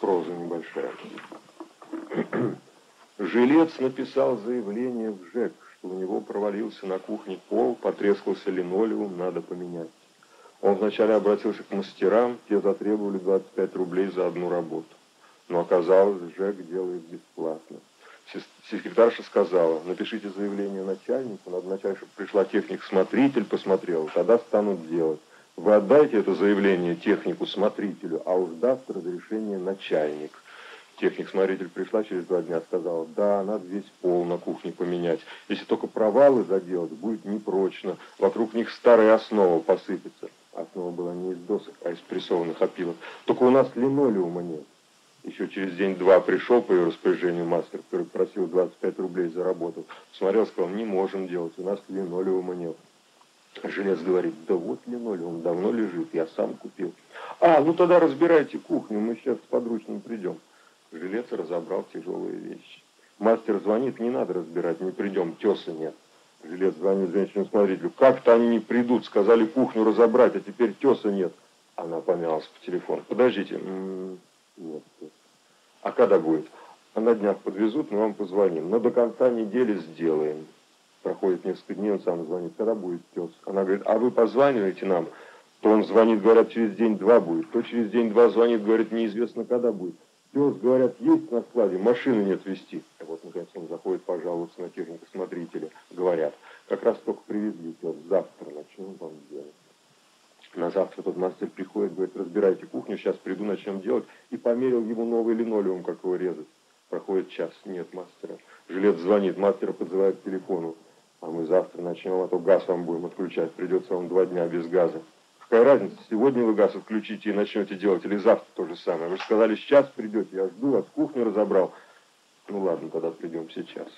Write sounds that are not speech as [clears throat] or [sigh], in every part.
проза небольшая. [clears throat] Жилец написал заявление в ЖЭК, что у него провалился на кухне пол, потрескался линолеум, надо поменять. Он вначале обратился к мастерам, те затребовали 25 рублей за одну работу. Но оказалось, ЖЭК делает бесплатно. Секретарша сказала, напишите заявление начальнику, надо начать, чтобы пришла техник-смотритель, посмотрел, тогда станут делать. Вы отдайте это заявление технику-смотрителю, а уж даст разрешение начальник. Техник-смотритель пришла через два дня, сказала, да, надо весь пол на кухне поменять. Если только провалы заделать, будет непрочно. Вокруг них старая основа посыпется. Основа была не из досок, а из прессованных опилок. Только у нас линолеума нет. Еще через день-два пришел по ее распоряжению мастер, который просил 25 рублей за работу. Смотрел, сказал, не можем делать, у нас линолеума нет. Желез говорит, да вот линолеум давно лежит, я сам купил. А, ну тогда разбирайте кухню, мы сейчас с подручным придем. Жилец разобрал тяжелые вещи. Мастер звонит, не надо разбирать, не придем, теса нет. Жилец звонит женщине-смотрителю, как-то они не придут, сказали кухню разобрать, а теперь теса нет. Она помялась по телефону. Подождите, м-м, нет, а когда будет? А на днях подвезут, мы вам позвоним. Но до конца недели сделаем. Проходит несколько дней, он сам звонит. Когда будет тез? Она говорит, а вы позваниваете нам? То он звонит, говорят, через день-два будет. То через день-два звонит, говорит, неизвестно, когда будет. Тез, говорят, есть на складе, машины нет везти. А вот, наконец, он заходит пожаловаться на технико-смотрителя. Говорят, как раз только привезли, тез, завтра начнем вам делать. На завтра тот мастер приходит, говорит, разбирайте кухню, сейчас приду, начнем делать. И померил ему новый линолеум, как его резать. Проходит час, нет мастера. Жилец звонит, мастера подзывает к телефону. А мы завтра начнем, а то газ вам будем отключать. Придется вам два дня без газа. Какая разница, сегодня вы газ отключите и начнете делать, или завтра то же самое. Вы же сказали, сейчас придете, я жду, от кухню разобрал. Ну ладно, тогда придем сейчас.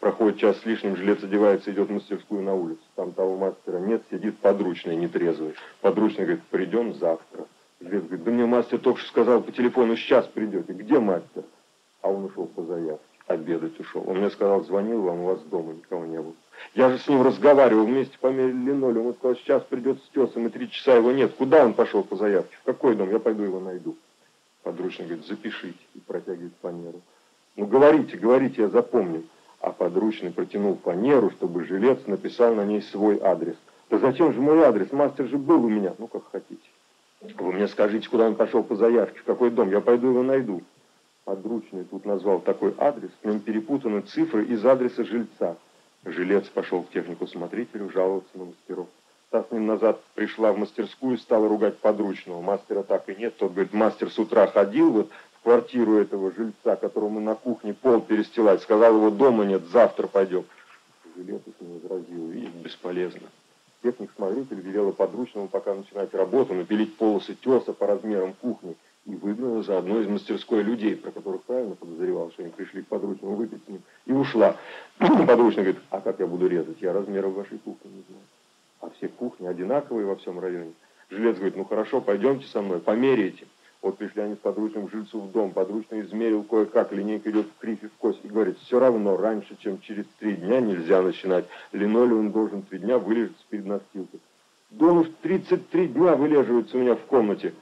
Проходит час с лишним, жилец одевается, идет в мастерскую на улицу. Там того мастера нет, сидит подручный, нетрезвый. Подручный говорит, придем завтра. Жилец говорит, да мне мастер только что сказал по телефону, сейчас придете. Где мастер? А он ушел по заявке, обедать ушел. Он мне сказал, звонил вам, у вас дома никого не было. Я же с ним разговаривал, вместе померили линолеум. Он сказал, сейчас придет с и три часа его нет. Куда он пошел по заявке? В какой дом? Я пойду его найду. Подручный говорит, запишите, и протягивает фанеру. Ну, говорите, говорите, я запомню а подручный протянул фанеру, чтобы жилец написал на ней свой адрес. Да зачем же мой адрес? Мастер же был у меня. Ну, как хотите. Вы мне скажите, куда он пошел по заявке, в какой дом, я пойду его найду. Подручный тут назвал такой адрес, в нем перепутаны цифры из адреса жильца. Жилец пошел к технику смотрителю жаловаться на мастеров. Та с ним назад пришла в мастерскую и стала ругать подручного. Мастера так и нет. Тот говорит, мастер с утра ходил, вот квартиру этого жильца, которому на кухне пол перестилать. Сказал, его дома нет, завтра пойдем. Жилетус не возразил, видишь, бесполезно. Техник-смотритель велела подручному пока начинать работу, напилить полосы теса по размерам кухни и выгнала за одной из мастерской людей, про которых правильно подозревал, что они пришли к подручному выпить с ним, и ушла. [clears throat] Подручный говорит, а как я буду резать? Я размеров вашей кухни не знаю. А все кухни одинаковые во всем районе. Жилец говорит, ну хорошо, пойдемте со мной, померяйте. Вот пришли они с подручным жильцу в дом, подручный измерил кое-как, линейка идет в кривь и в кость, и говорит, все равно, раньше, чем через три дня нельзя начинать. Линолеум должен три дня вылежаться перед настилкой. Да уж 33 дня вылеживается у меня в комнате.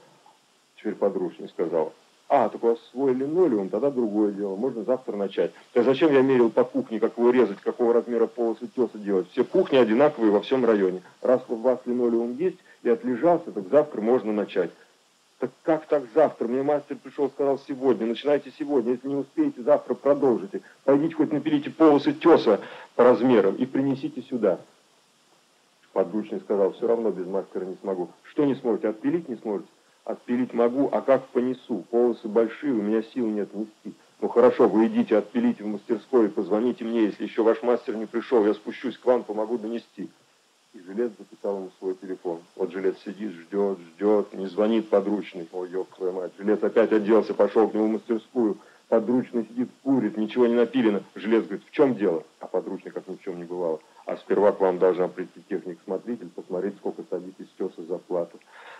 Теперь подручный сказал, а, так у вас свой линолеум, тогда другое дело, можно завтра начать. Так зачем я мерил по кухне, как его резать, какого размера полосы теса делать? Все кухни одинаковые во всем районе. Раз у вас линолеум есть и отлежался, так завтра можно начать. Так как так завтра? Мне мастер пришел, сказал сегодня. Начинайте сегодня. Если не успеете, завтра продолжите. Пойдите хоть напилите полосы теса по размерам и принесите сюда. Подручный сказал, все равно без мастера не смогу. Что не сможете? Отпилить не сможете? Отпилить могу, а как понесу? Полосы большие, у меня сил нет нести. Ну хорошо, вы идите, отпилите в мастерской и позвоните мне, если еще ваш мастер не пришел, я спущусь к вам, помогу донести и жилец записал ему свой телефон. Вот жилец сидит, ждет, ждет, не звонит подручный. Ой, ёб твою мать. Жилец опять оделся, пошел к нему в мастерскую. Подручный сидит, курит, ничего не напилено. Жилец говорит, в чем дело? А подручный, как ни в чем не бывало. А сперва к вам должна прийти техник-смотритель, посмотреть, сколько садитесь теса за плату.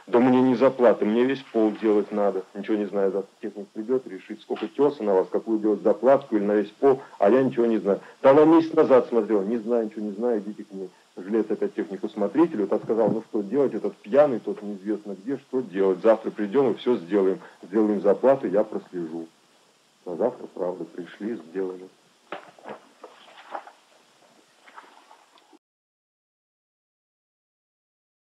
Да мне не за плату, мне весь пол делать надо. Ничего не знаю, завтра техник придет, решит, сколько теса на вас, какую делать заплатку или на весь пол, а я ничего не знаю. Да она месяц назад смотрел, не знаю, ничего не знаю, идите к ней. жилец опять технику смотрителю, тот сказал, ну что делать, этот пьяный, тот неизвестно где, что делать, завтра придем и все сделаем, сделаем зарплату, я прослежу. А завтра, правда, пришли, сделали.